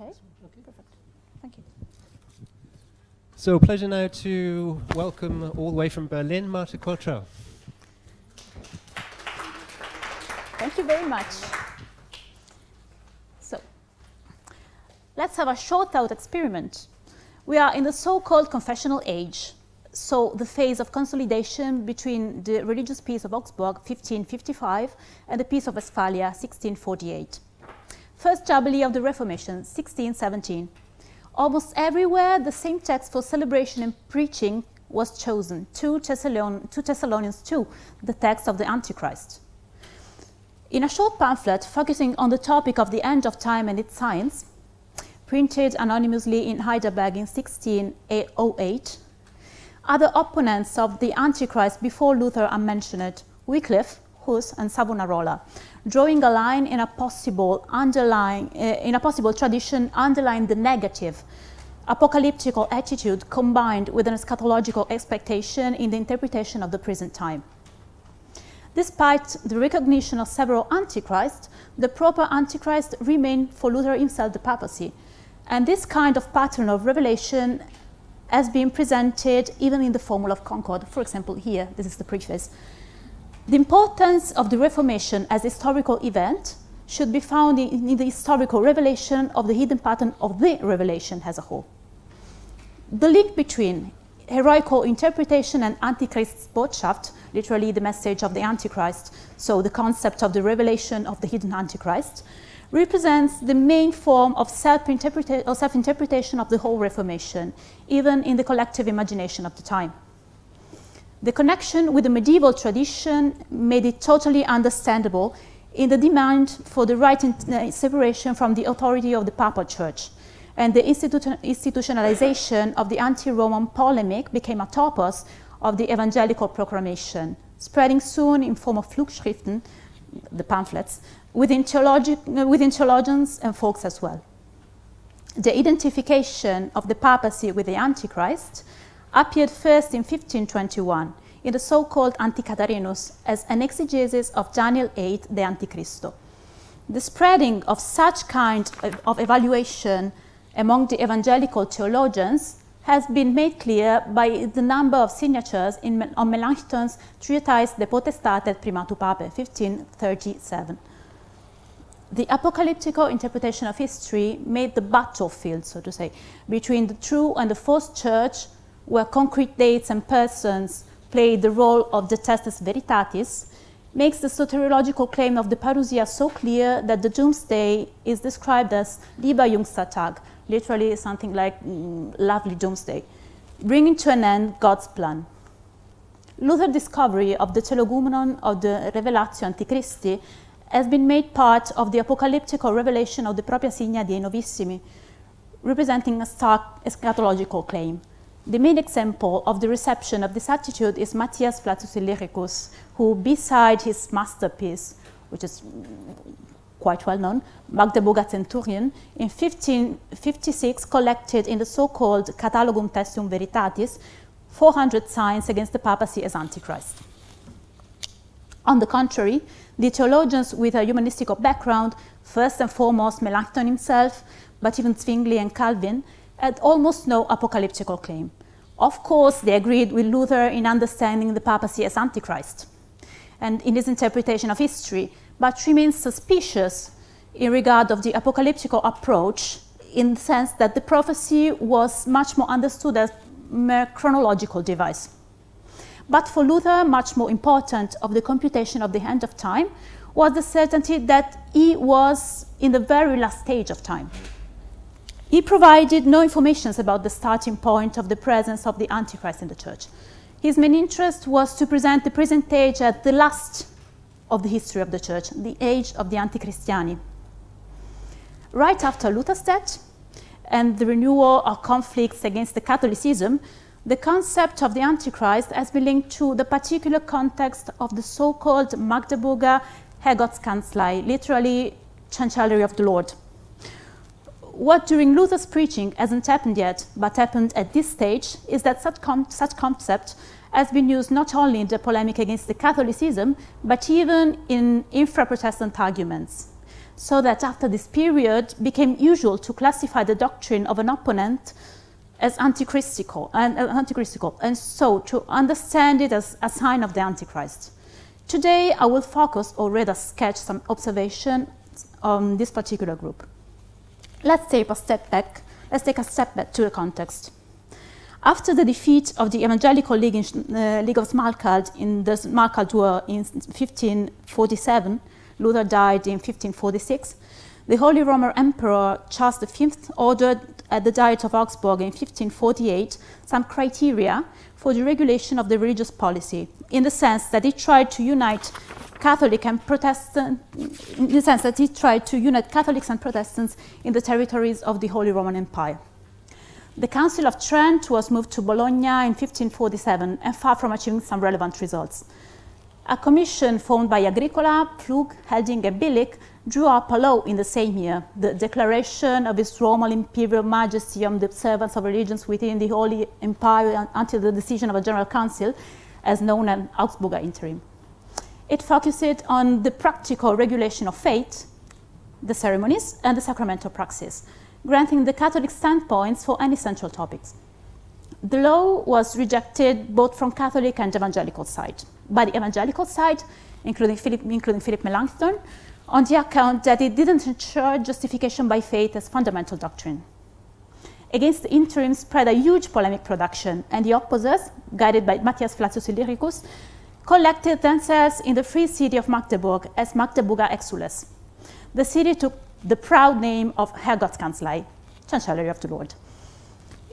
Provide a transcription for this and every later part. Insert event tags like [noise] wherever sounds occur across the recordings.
Okay. Okay. Perfect. Thank you. So, pleasure now to welcome all the way from Berlin, Marta Quatrale. Thank you very much. So, let's have a short thought experiment. We are in the so-called confessional age, so the phase of consolidation between the religious peace of Augsburg, 1555, and the peace of Westphalia, 1648. First Jubilee of the Reformation, 1617. Almost everywhere, the same text for celebration and preaching was chosen, 2, Thessalon 2 Thessalonians 2, the text of the Antichrist. In a short pamphlet focusing on the topic of the end of time and its signs, printed anonymously in Heidelberg in 1608, other opponents of the Antichrist before Luther are mentioned, Wycliffe, Huss, and Savonarola, drawing a line in a possible underlying, uh, in a possible tradition underlying the negative apocalyptical attitude combined with an eschatological expectation in the interpretation of the present time. Despite the recognition of several antichrists, the proper antichrist remained for Luther himself the papacy. And this kind of pattern of revelation has been presented even in the Formula of Concord. For example, here, this is the preface. The importance of the Reformation as a historical event should be found in, in, the historical revelation of the hidden pattern of the revelation as a whole. The link between heroical interpretation and Antichrist's Botschaft, literally the message of the Antichrist, so the concept of the revelation of the hidden Antichrist, represents the main form of self-interpretation self of the whole Reformation, even in the collective imagination of the time. The connection with the medieval tradition made it totally understandable in the demand for the right uh, separation from the authority of the Papal Church. And the institu institutionalization of the anti-Roman polemic became a topos of the evangelical proclamation, spreading soon in form of Flugschriften, the pamphlets, within, within theologians and folks as well. The identification of the papacy with the Antichrist appeared first in 1521 in the so-called Anticatharinus as an exegesis of Daniel 8, the Antichristo. The spreading of such kind of evaluation among the evangelical theologians has been made clear by the number of signatures in, on Melanchthon's treatise De Potestate Primatu Pape, 1537. The apocalyptical interpretation of history made the battlefield, so to say, between the true and the false church where concrete dates and persons play the role of the testes veritatis, makes the soteriological claim of the parousia so clear that the doomsday is described as lieber Jungstertag, literally something like mm, lovely doomsday, bringing to an end God's plan. Luther's discovery of the theologoumenon of the Revelatio Antichristi has been made part of the apocalyptical revelation of the Propria Signa Dei Novissimi, representing a stark eschatological claim. The main example of the reception of this attitude is Matthias Flacius Illyricus, who, beside his masterpiece, which is quite well known, Magdeburger Centurien, in 1556 collected in the so-called Catalogum Testium Veritatis 400 signs against the papacy as Antichrist. On the contrary, the theologians with a humanistic background, first and foremost Melanchthon himself, but even Zwingli and Calvin, had almost no apocalyptical claim. Of course, they agreed with Luther in understanding the papacy as Antichrist and in his interpretation of history, but remained suspicious in regard of the apocalyptical approach in the sense that the prophecy was much more understood as mere chronological device. But for Luther, much more important of the computation of the end of time was the certainty that he was in the very last stage of time. He provided no information about the starting point of the presence of the Antichrist in the church. His main interest was to present the present age at the last of the history of the church, the age of the Antichristiani. Right after Luther's death and the renewal of conflicts against the Catholicism, the concept of the Antichrist has been linked to the particular context of the so-called Magdeburger Herrgottskanzlei, literally Chancellery of the Lord what during Luther's preaching hasn't happened yet, but happened at this stage, is that such, such concept has been used not only in the polemic against the Catholicism, but even in infra-Protestant arguments. so that after this period became usual to classify the doctrine of an opponent as antichristical and, uh, antichristical, and so to understand it as a sign of the Antichrist. Today, I will focus or rather sketch some observation on this particular group. Let's take a step back. Let's take a step back to the context. After the defeat of the Evangelical League, in, uh, League of Smalcald in the Smalcald War in 1547, Luther died in 1546, the Holy Roman Emperor Charles V ordered at the Diet of Augsburg in 1548 some criteria for the regulation of the religious policy, in the sense that it tried to unite Catholic and Protestant, in the sense that it tried to unite Catholics and Protestants in the territories of the Holy Roman Empire. The Council of Trent was moved to Bologna in 1547 and far from achieving some relevant results. A commission formed by Agricola, Pflug, Helding, and Billick drew up a law in the same year, the Declaration of His Roman Imperial Majesty on the observance of religions within the Holy Empire until the decision of a General Council, as known as Augsburger Interim. It focused on the practical regulation of faith, the ceremonies, and the sacramental praxis, granting the Catholic standpoints for any central topics. The law was rejected both from Catholic and evangelical side. By the evangelical side, including Philip, including Philip Melanchthon, on the account that it didn't ensure justification by faith as fundamental doctrine. Against the interim spread a huge polemic production, and the opposers, guided by Matthias Flacius Illyricus, collected themselves in the free city of Magdeburg as Magdeburger Exiles. The city took the proud name of Herrgottskanzlei, Chancellery of the Lord.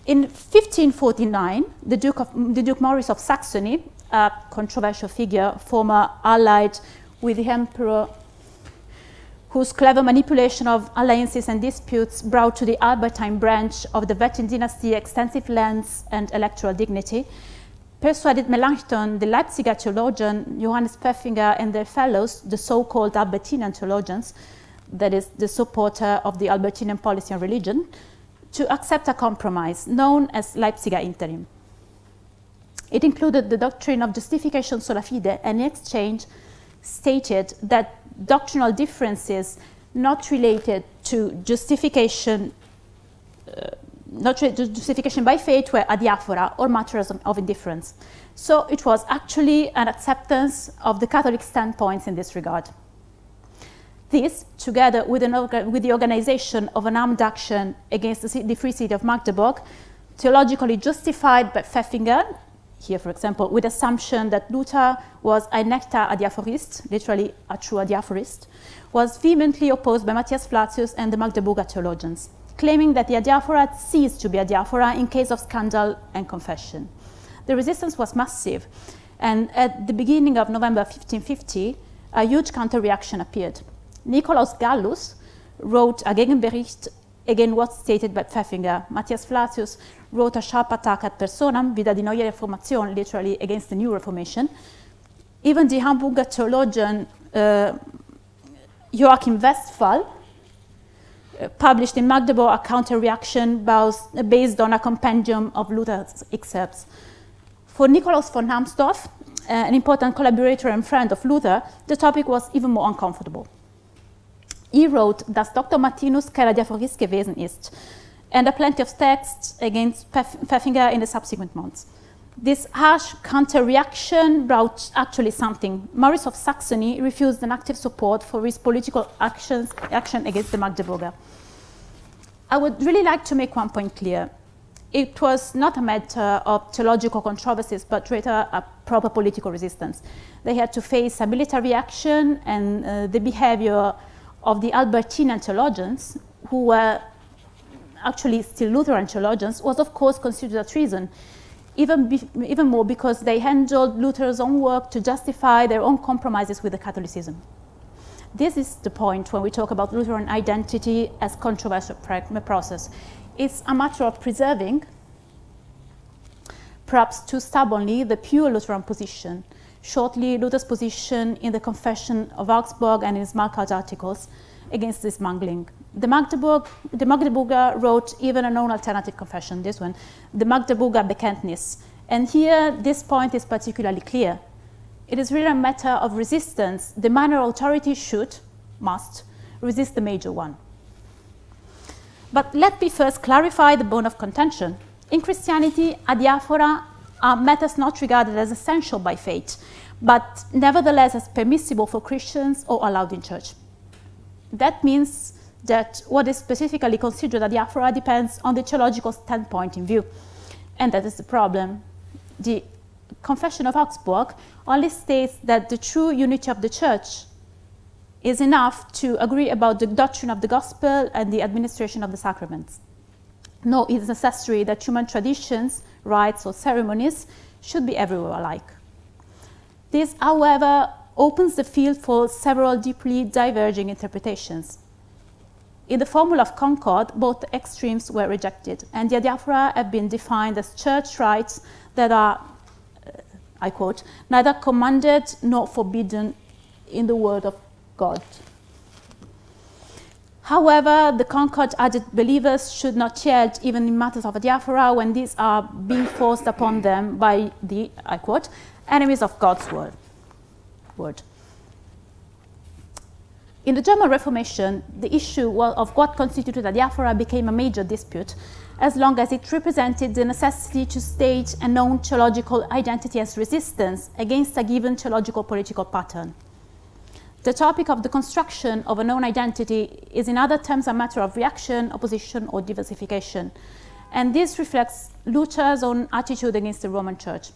In 1549, the Duke, of, the Duke Maurice of Saxony, a controversial figure, former allied with the Emperor, whose clever manipulation of alliances and disputes brought to the Albertine branch of the Wettin dynasty extensive lands and electoral dignity, persuaded Melanchthon, the Leipziger theologian Johannes Pfeffinger, and their fellows, the so-called Albertinian theologians, that is the supporter of the Albertinian policy on religion, to accept a compromise known as Leipziger Interim. It included the doctrine of justification sola fide and in exchange stated that doctrinal differences not related to justification uh, not justification by faith were adiaphora or matters of indifference. So it was actually an acceptance of the Catholic standpoints in this regard. This, together with, with the organization of an armed action against the, the, Free City of Magdeburg, theologically justified by Pfeffinger, here for example, with assumption that Luther was a nectar adiaphorist, literally a true adiaphorist, was vehemently opposed by Matthias Flacius and the Magdeburger theologians, claiming that the adiaphora ceased to be adiaphora in case of scandal and confession. The resistance was massive, and at the beginning of November 1550, a huge counter-reaction appeared. Nikolaus Gallus wrote a Gegenbericht against what's stated by Pfeffinger. Matthias Flacius wrote a sharp attack at personam, Wider die neue Reformation, literally against the new Reformation. Even the Hamburger theologian uh, Joachim Westphal uh, published in Magdeburg a counter-reaction based on a compendium of Luther's excerpts. For Nikolaus von Amsdorf, uh, an important collaborator and friend of Luther, the topic was even more uncomfortable. He wrote, dass Dr. Martinus kein Diaphorist gewesen ist, and are plenty of texts against Pfeffinger in the subsequent months. This harsh counter-reaction brought actually something. Maurice of Saxony refused an active support for his political actions, action against the Magdeburger. I would really like to make one point clear. It was not a matter of theological controversies, but rather a proper political resistance. They had to face a military action and uh, the behavior of the Albertinian theologians, who were actually still Lutheran theologians, was of course considered a treason, even, be, even more because they handled Luther's own work to justify their own compromises with the Catholicism. This is the point when we talk about Lutheran identity as controversial process. It's a matter of preserving, perhaps too stubbornly, the pure Lutheran position shortly Luther's position in the Confession of Augsburg and his Smalcald articles against this mangling. The, Magdeburg, the Magdeburger wrote even a non-alternative confession, this one, the Magdeburger Bekenntnis. And here, this point is particularly clear. It is really a matter of resistance. The minor authority should, must, resist the major one. But let me first clarify the bone of contention. In Christianity, adiaphora are matters not regarded as essential by faith, but nevertheless as permissible for Christians or allowed in church. That means that what is specifically considered adiaphora depends on the theological standpoint in view. And that is the problem. The Confession of Augsburg only states that the true unity of the church is enough to agree about the doctrine of the gospel and the administration of the sacraments. No, it is necessary that human traditions, rites, or ceremonies should be everywhere alike. This, however, opens the field for several deeply diverging interpretations. In the Formula of Concord, both extremes were rejected, and the adiaphora have been defined as church rites that are, uh, I quote, neither commanded nor forbidden in the word of God. However, the Concord added believers should not yield even in matters of adiaphora when these are being forced upon them by the, I quote, enemies of God's word. word. In the German Reformation, the issue of what constituted adiaphora became a major dispute as long as it represented the necessity to stage a known theological identity as resistance against a given theological political pattern. The topic of the construction of a known identity is in other terms a matter of reaction, opposition, or diversification. And this reflects Luther's own attitude against the Roman Church.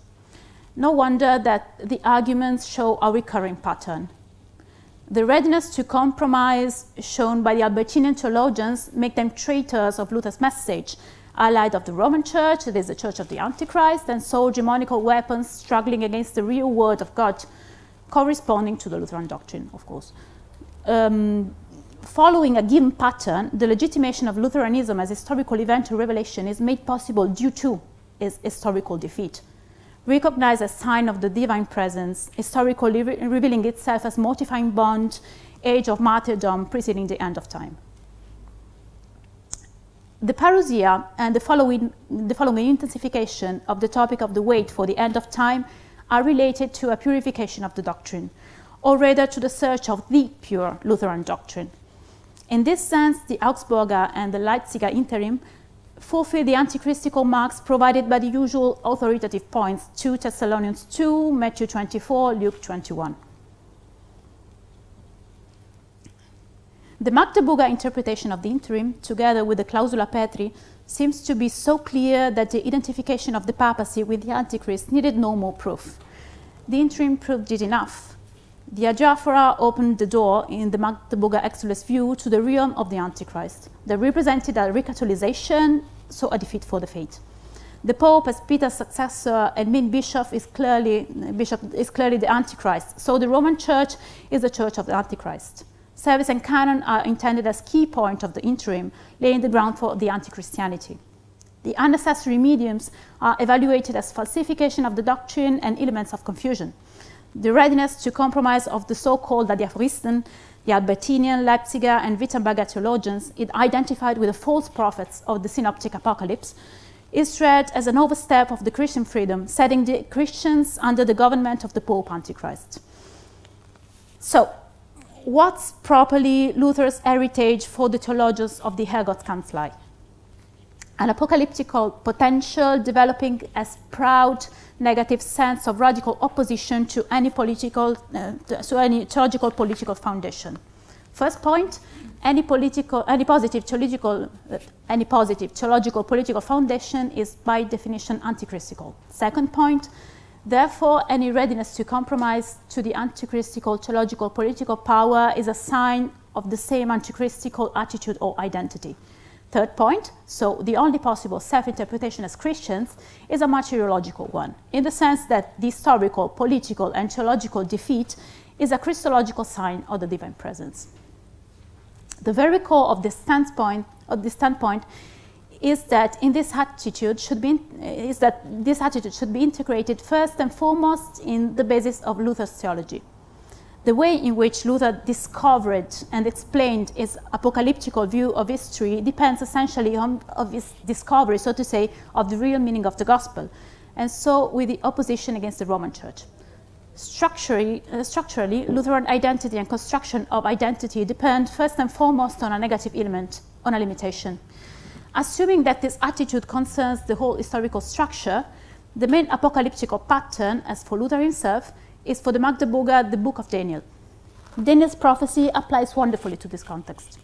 No wonder that the arguments show a recurring pattern. The readiness to compromise shown by the Albertinian theologians make them traitors of Luther's message, allied of the Roman Church, that is the Church of the Antichrist, and so hegemonical weapons struggling against the real word of God, corresponding to the Lutheran doctrine, of course. Um, following a given pattern, the legitimation of Lutheranism as historical event or revelation is made possible due to its historical defeat recognized as sign of the divine presence, historically re revealing itself as mortifying bond, age of martyrdom preceding the end of time. The parousia and the following, the following intensification of the topic of the wait for the end of time are related to a purification of the doctrine, or rather to the search of the pure Lutheran doctrine. In this sense, the Augsburger and the Leipziger interim fulfill the antichristical marks provided by the usual authoritative points 2 Thessalonians 2, Matthew 24, Luke 21. The Magdeburger interpretation of the interim, together with the Clausula Petri, seems to be so clear that the identification of the papacy with the Antichrist needed no more proof. The interim proved it enough. The adiaphora opened the door, in the Magdeburger Exules view, to the realm of the Antichrist. They represented a recatholization, so a defeat for the faith. The Pope, as Peter's successor and main bishop, is clearly, bishop is clearly the Antichrist. So the Roman Church is the Church of the Antichrist. Service and canon are intended as key point of the interim, laying the ground for the anti-Christianity. The unnecessary mediums are evaluated as falsification of the doctrine and elements of confusion. The readiness to compromise of the so-called Adiaphoristen, the Albertinian, Leipziger, and Wittenberger theologians, identified with the false prophets of the synoptic apocalypse, is read as an overstep of the Christian freedom, setting the Christians under the government of the Pope Antichrist. So, what's properly Luther's heritage for the theologians of the Herrgottskanzlei? An apocalyptical potential developing as proud negative sense of radical opposition to any political, uh, to any theological political foundation. First point, any political, any positive theological, uh, any positive theological political foundation is by definition antichristical. Second point, therefore, any readiness to compromise to the antichristical theological political power is a sign of the same antichristical attitude or identity. Third point, so the only possible self-interpretation as Christians is a martyrological one, in the sense that the historical, political, and theological defeat is a Christological sign of the divine presence. The very core of this standpoint, of this standpoint is that in this attitude should be is that this attitude should be integrated first and foremost in the basis of Luther's theology the way in which Luther discovered and explained his apocalyptical view of history depends essentially on of his discovery, so to say, of the real meaning of the gospel, and so with the opposition against the Roman Church. Structurally, uh, structurally, Lutheran identity and construction of identity depend first and foremost on a negative element, on a limitation. Assuming that this attitude concerns the whole historical structure, the main apocalyptical pattern, as for Luther himself, is for the Magdeburger the Book of Daniel. Daniel's prophecy applies wonderfully to this context.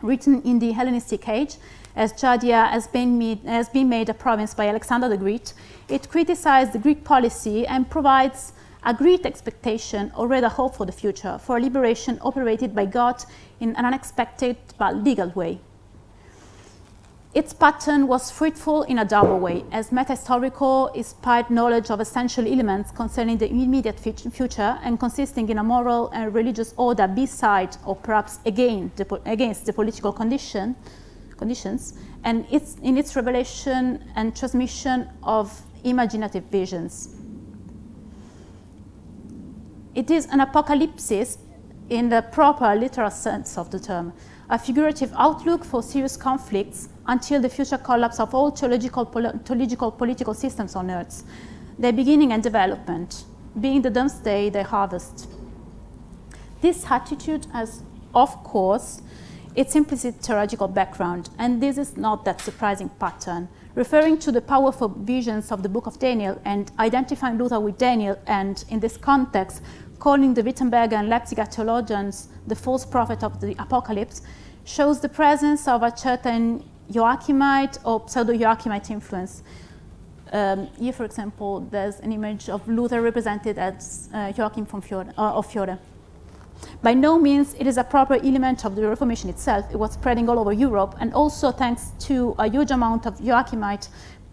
Written in the Hellenistic age, as Judea has been, made, has been made a province by Alexander the Great, it criticized the Greek policy and provides a great expectation or rather hope for the future, for a liberation operated by God in an unexpected but legal way. Its pattern was fruitful in a double way, as meta-historical inspired knowledge of essential elements concerning the immediate future and consisting in a moral and religious order beside or perhaps again the, against the political condition, conditions, and its, in its revelation and transmission of imaginative visions. It is an apocalypse in the proper literal sense of the term, a figurative outlook for serious conflicts until the future collapse of all theological, theological political systems on earth, their beginning and development, being the doomsday, the harvest. This attitude has, of course, its implicit theological background, and this is not that surprising pattern, referring to the powerful visions of the book of Daniel and identifying Luther with Daniel, and in this context, calling the Wittenberger and Leipziger theologians the false prophet of the apocalypse, shows the presence of a certain Joachimite or pseudo-Joachimite influence. Um, here, for example, there's an image of Luther represented as uh, Joachim von uh, of Fiore. By no means it is a proper element of the Reformation itself. It was spreading all over Europe, and also thanks to a huge amount of Joachimite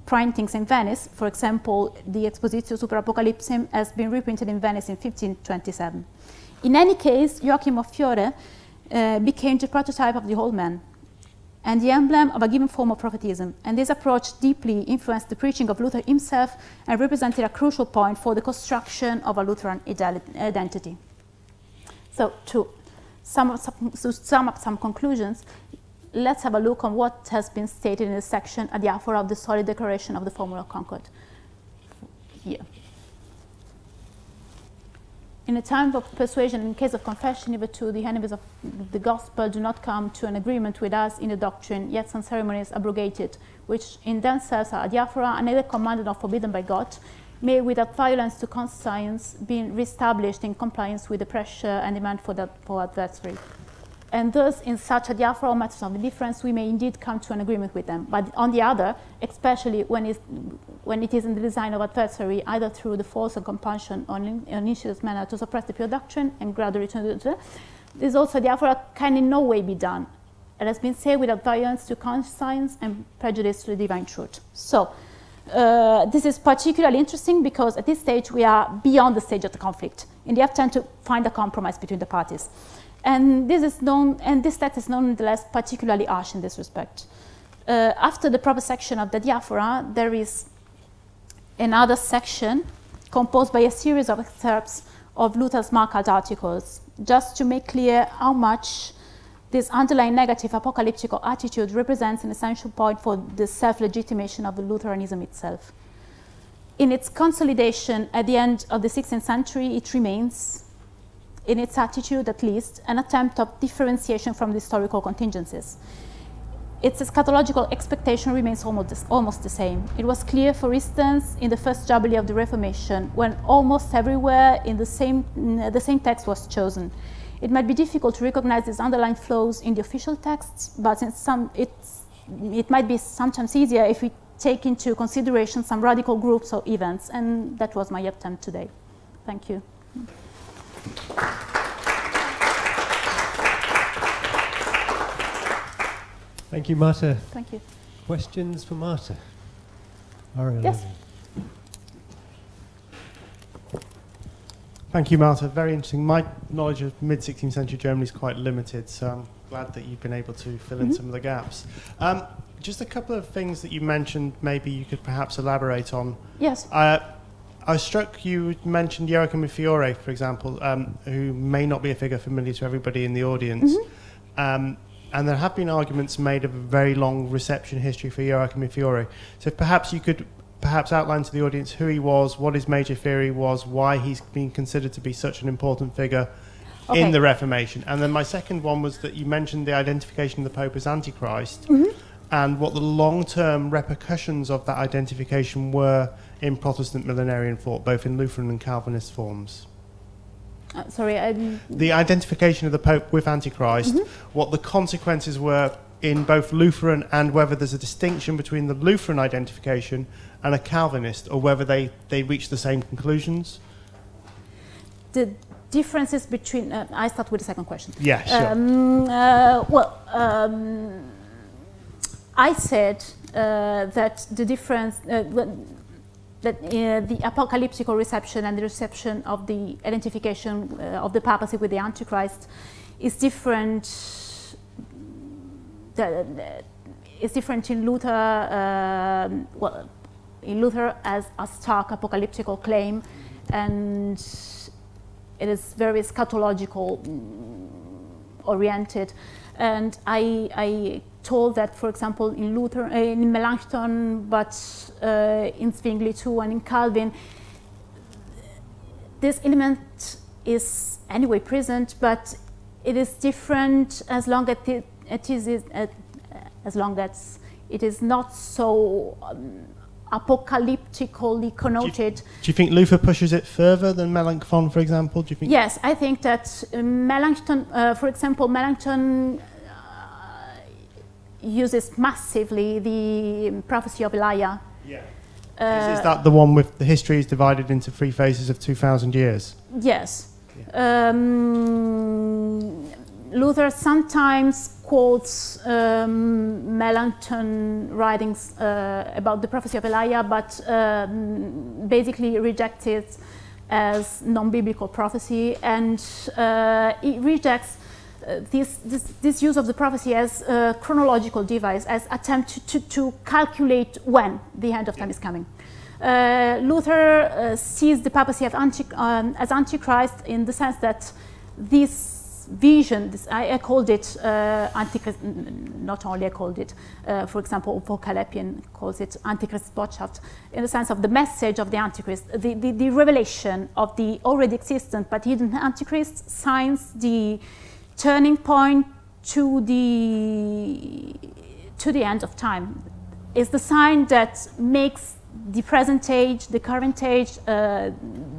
printings in Venice. For example, the Expositio Super Apocalypsum has been reprinted in Venice in 1527. In any case, Joachim of Fiore uh, became the prototype of the old man and the emblem of a given form of prophetism. And this approach deeply influenced the preaching of Luther himself and represented a crucial point for the construction of a Lutheran identity. So to sum up some, to sum up some conclusions, let's have a look on what has been stated in the section at the offer of the solid declaration of the Formula of Concord. Here. In a time of persuasion, in case of confession, even to the enemies of the gospel do not come to an agreement with us in the doctrine, yet some ceremonies abrogated, which in themselves are diaphora and neither commanded nor forbidden by God, may without violence to conscience be reestablished in compliance with the pressure and demand for, that, for adversary. And thus, in such adiaphora matters of indifference, we may indeed come to an agreement with them. But on the other, especially when, it's, when it is in the design of adversary, either through the force or compulsion or in an initiative manner to suppress the production and gradually to this also diaphora can in no way be done. It has been said without violence to conscience and prejudice to the divine truth. So, uh, this is particularly interesting because at this stage we are beyond the stage of the conflict. In the attempt to find a compromise between the parties. And this is known, and this text is nonetheless particularly harsh in this respect. Uh, after the proper section of the diaphora, there is another section composed by a series of excerpts of Luther's Smalcald articles, just to make clear how much this underlying negative apocalyptical attitude represents an essential point for the self-legitimation of Lutheranism itself. In its consolidation at the end of the 16th century, it remains, in its attitude at least, an attempt of differentiation from the historical contingencies. Its eschatological expectation remains almost, almost the same. It was clear, for instance, in the first Jubilee of the Reformation, when almost everywhere in the same, uh, the same text was chosen. It might be difficult to recognize these underlying flows in the official texts, but in some, it might be sometimes easier if we take into consideration some radical groups or events, and that was my attempt today. Thank you. Thank you, Marta. Thank you. Questions for Marta? Yes. Thank you, Marta. Very interesting. My knowledge of mid 16th century Germany is quite limited, so I'm glad that you've been able to fill in mm -hmm. some of the gaps. Um, just a couple of things that you mentioned, maybe you could perhaps elaborate on. Yes. Uh, I was struck you mentioned Joachim Fiore, for example, um, who may not be a figure familiar to everybody in the audience. Mm -hmm. um, and there have been arguments made of a very long reception history for Joachim Fiore. So perhaps you could perhaps outline to the audience who he was, what his major theory was, why he's been considered to be such an important figure Okay. in the Reformation. And then my second one was that you mentioned the identification of the Pope as Antichrist Mm-hmm. And what the long term repercussions of that identification were in Protestant millenarian thought, both in Lutheran and Calvinist forms. Uh, sorry, I, The identification of the Pope with Antichrist, Mm-hmm. what the consequences were in both Lutheran and whether there's a distinction between the Lutheran identification and a Calvinist, or whether they, they reach the same conclusions. the differences between. Uh, I start with the second question. Yeah, sure. Um, uh, well, um, I said uh, that the difference. Uh, that uh, the apocalyptical reception and the reception of the identification uh, of the papacy with the Antichrist is different. The- is different in Luther. um well, in Luther as a stark apocalyptical claim, and it is very eschatological mm, oriented. And I, I told that, for example, in Luther, uh, in Melanchthon, but uh, in Zwingli too, and in Calvin, this element is anyway present, but it is different as long as it, it is, as long as it is not so um, apocalyptically connoted. Do you think Luther pushes it further than Melanchthon, for example? Do you think? Yes, I think that uh, Melanchthon, uh, for example, Melanchthon uses massively the prophecy of Elijah. Yeah. Uh, is, is that the one with the history is divided into three phases of 2,000 years? Yes. Um, Luther sometimes quotes um, Melanchthon writings uh, about the prophecy of Elijah, but um, basically rejects it as non-biblical prophecy, and uh, it rejects this, this, use of the prophecy as a chronological device, as attempt to, to, to calculate when the end of time is coming. Uh, Luther uh, sees the papacy of anti, um, as Antichrist in the sense that this vision, this, I, I called it uh, Antichrist, not only I called it, uh, for example, Volker Leppin calls it Antichrist Botschaft, in the sense of the message of the Antichrist, the, the, the revelation of the already existent but hidden Antichrist signs the turning point to the, to the end of time. Is the sign that makes the present age, the current age, uh,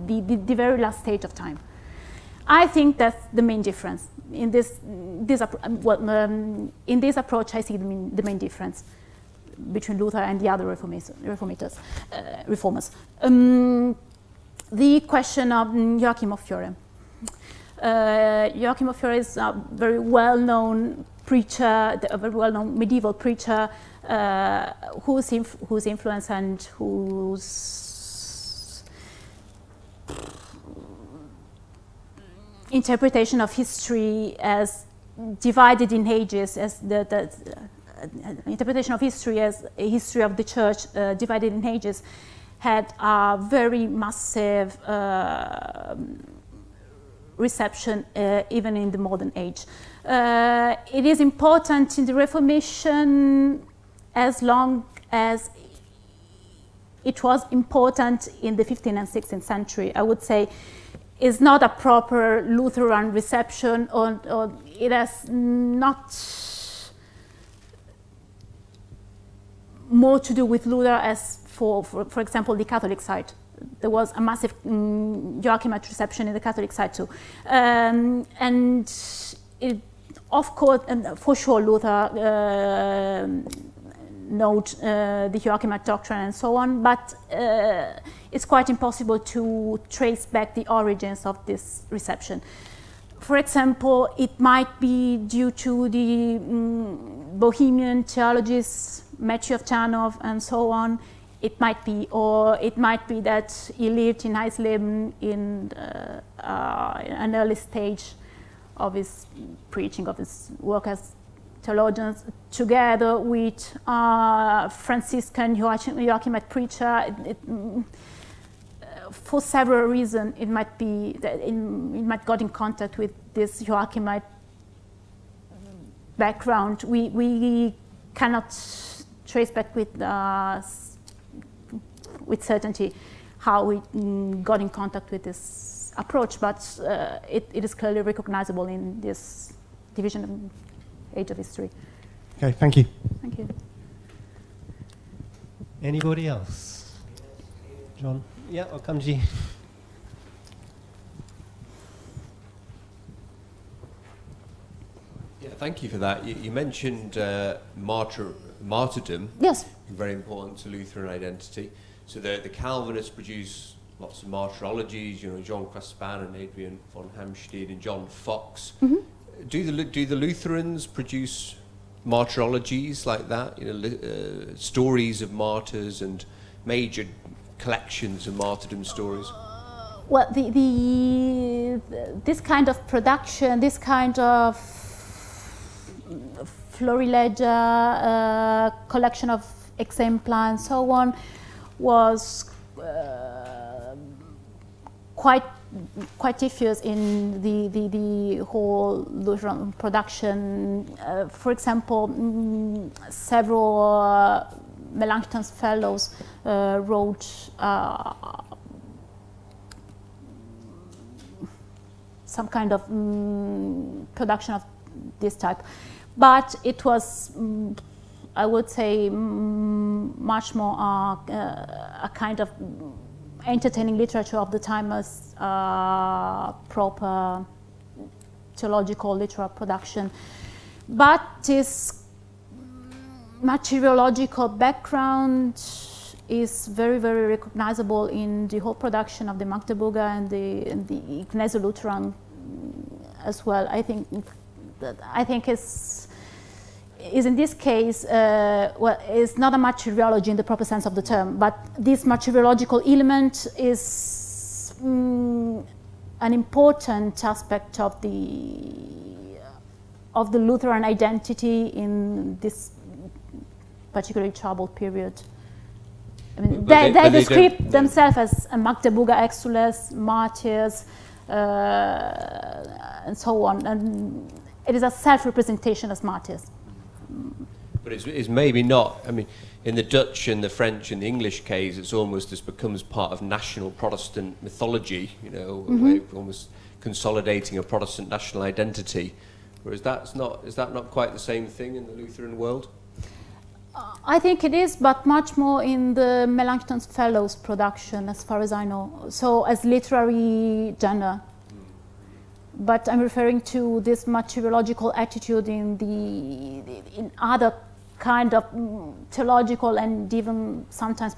the, the, the, very last stage of time. I think that's the main difference. In this, this, well, um, in this approach, I see the main, the main, difference between Luther and the other reformators. reformators uh, reformers. Um, the question of Joachim of Fiore. Uh, Joachim of Fiore is a very well-known preacher, a very well-known medieval preacher uh, whose, inf whose influence and whose interpretation of history as divided in ages, as the, the uh, interpretation of history as a history of the church uh, divided in ages, had a very massive uh, reception uh, even in the modern age. Uh, it is important in the Reformation as long as it was important in the 15th and 16th century. I would say is not a proper Lutheran reception or, or it has not more to do with Luther as for, for, for example, the Catholic side there was a massive um, Joachimite reception in the Catholic side too. Um, and it, of course, and for sure, Luther uh, note uh, the Joachimite doctrine and so on, but uh, it's quite impossible to trace back the origins of this reception. For example, it might be due to the um, Bohemian theologies, Matthew of Janov and so on, it might be, or it might be that he lived in Eisleben in uh, uh, an early stage of his preaching, of his work as theologians, together with uh, Franciscan Joachimite preacher. It, it, for several reasons, it might be that it, might got in contact with this Joachimite background. We, we cannot trace back with with certainty how we mm, got in contact with this approach, but uh, it, it is clearly recognizable in this division of age of history. Okay, thank you. Thank you. Anybody else? John? Yeah, I'll come to you. Yeah, thank you for that. You, you mentioned uh, martyr, martyrdom, Yes. very important to Lutheran identity. So the, the Calvinists produce lots of martyrologies, you know, Jean Crespin and Adrian von Haemstede and John Foxe. Do, the, do the Lutherans produce martyrologies like that? You know, li- uh, stories of martyrs and major collections of martyrdom stories? Well, the, the, this kind of production, this kind of florilegia, uh, collection of exempla and so on, was uh, quite quite diffuse in the, the, the whole Lutheran production. Uh, for example, mm, several uh, Melanchthon's fellows uh, wrote uh, some kind of mm, production of this type. But it was, mm, I would say, much more uh, uh, a kind of entertaining literature of the time as uh, proper theological literal production. But this martyrological background is very, very recognizable in the whole production of the Magdeburger and the, and the Lutheran as well. I think that I think is is in this case uh, well is not a martyrology in the proper sense of the term, but this martyrological element is mm, an important aspect of the of the Lutheran identity in this particularly troubled period. I mean, they, they- they, they describe don't- themselves as Magdeburger Exules, martyrs, uh, and so on. And it is a self-representation as martyrs. But it's, it's maybe not. I mean, in the Dutch and the French and the English case, it's almost as becomes part of national Protestant mythology. You know, mm-hmm. of almost consolidating a Protestant national identity. Whereas that's not. Is that not quite the same thing in the Lutheran world? I think it is, but much more in the Melanchthon's Fellows production, as far as I know. So as literary genre. But I'm referring to this martyrological attitude in the in other kind of mm, theological and even sometimes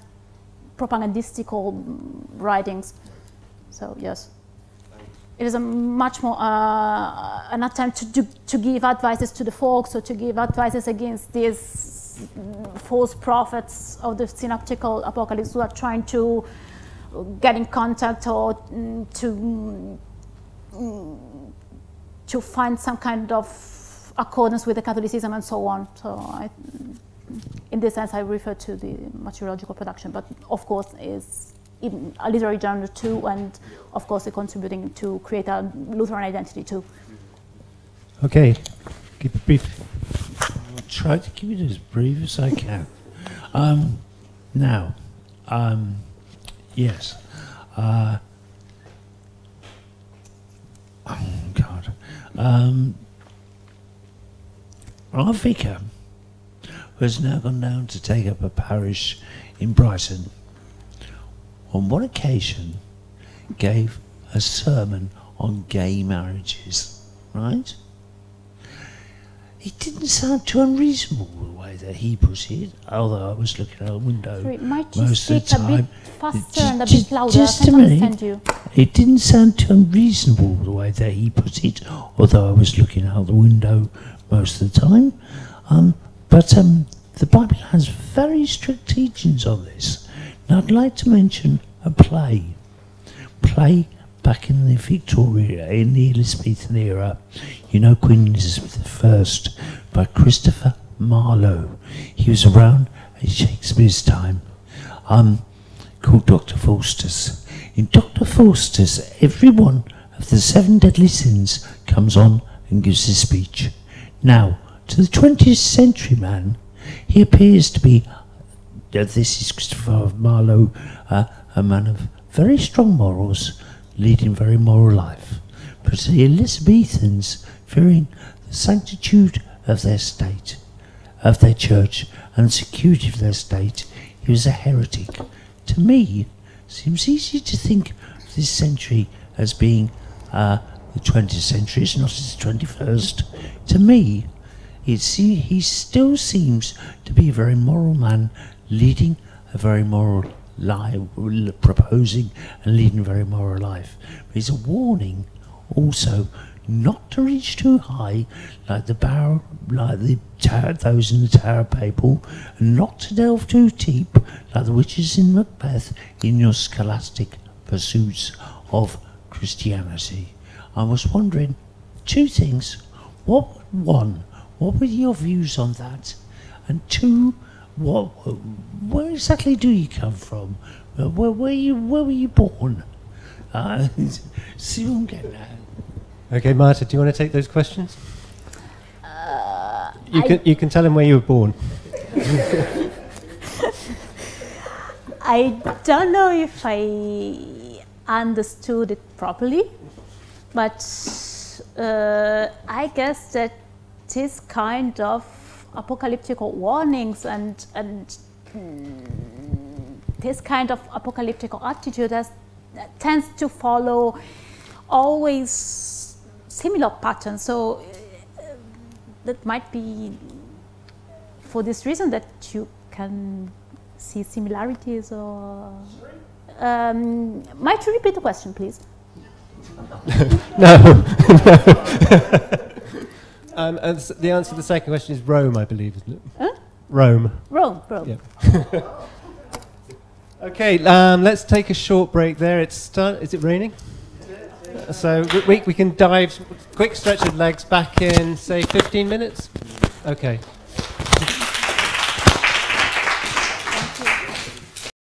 propagandistical mm, writings. So yes. It is a much more uh, an attempt to, do, to give advices to the folks or to give advices against these mm, false prophets of the synoptical apocalypse who are trying to get in contact or to mm, to find some kind of accordance with the Catholicism and so on. So I, in this sense, I refer to the martyrological production, but of course is a literary genre too, and of course, they're contributing to create a Lutheran identity too. Okay, keep it brief. I'll try to keep it as brief as I can. Um, now, um, yes. Uh, oh, God. Um, our vicar, who has now gone down to take up a parish in Brighton, on one occasion gave a sermon on gay marriages, right? It didn't sound too unreasonable the way that he put it, although I was looking out the window Sorry, might you most of the a bit faster and a bit louder? just I a can't minute. understand you. It didn't sound too unreasonable the way that he put it, although I was looking out the window most of the time. Um, but um, the Bible has very strict teachings on this. And I'd like to mention a play. Play back in the Victoria, in the Elizabethan era. You know Queen Elizabeth I by Christopher Marlowe. He was around at Shakespeare's time. Um, called Dr. Faustus. In Dr. Faustus, every one of the seven deadly sins comes on and gives a speech. Now, to the 20th century man, he appears to be uh, this is Christopher Marlowe, uh, a man of very strong morals, leading a very moral life. But the Elizabethans, fearing the sanctitude of their state, of their church, and the security of their state, he was a heretic. To me, seems easy to think of this century as being uh, the 20th century, it's not the 21st. To me, it's, he still seems to be a very moral man, leading a very moral life, proposing and leading a very moral life. But it's a warning also not to reach too high, like the barrel, like the tower, those in the Tower of Babel, and not to delve too deep, like the witches in Macbeth, in your scholastic pursuits of Christianity. I was wondering two things. What one? What were your views on that? And two, what? Where exactly do you come from? Uh, Where were you? Where were you born? Uh, [laughs] see what I'm getting at. Okay, Marta, do you want to take those questions? you, can, you can tell him where you were born. [laughs] I don't know if I understood it properly, but uh, I guess that this kind of apocalyptic warnings and and this kind of apocalyptic attitude has, tends to follow always similar patterns. So uh, that might be for this reason that you can see similarities or. Um, might you repeat the question, please? [laughs] No. [laughs] um, and the answer to the second question is Rome, I believe, isn't it? Huh? Rome. Rome, Rome. Yeah. [laughs] Okay, um, let's take a short break there. It's start, is it raining? So we, we, we can dive, quick stretch of legs back in, say, 15 minutes? Okay.